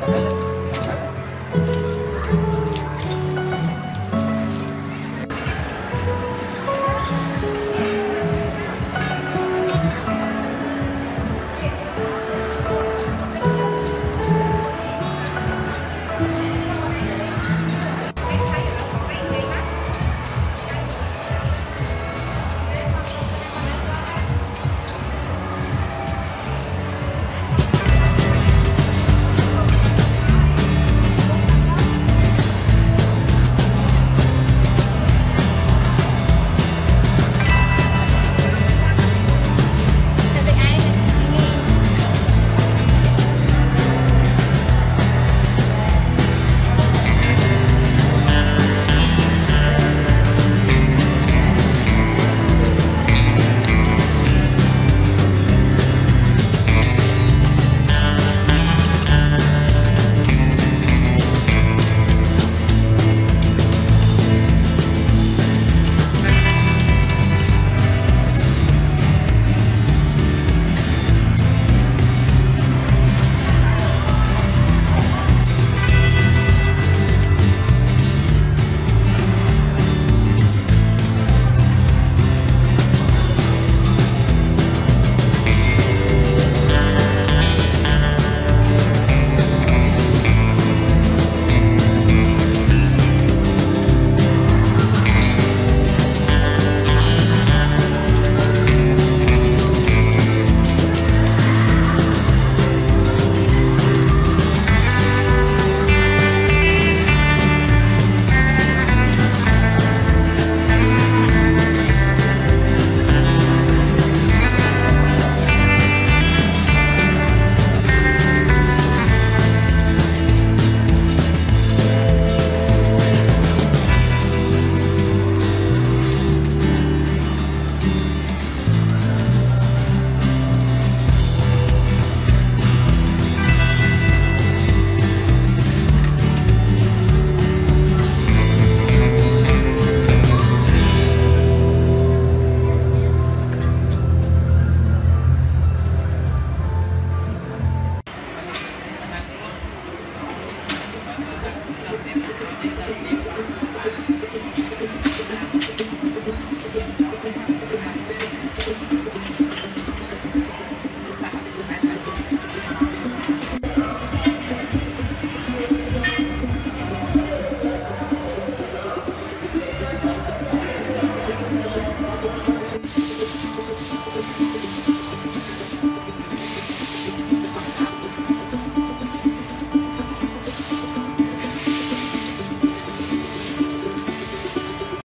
Santa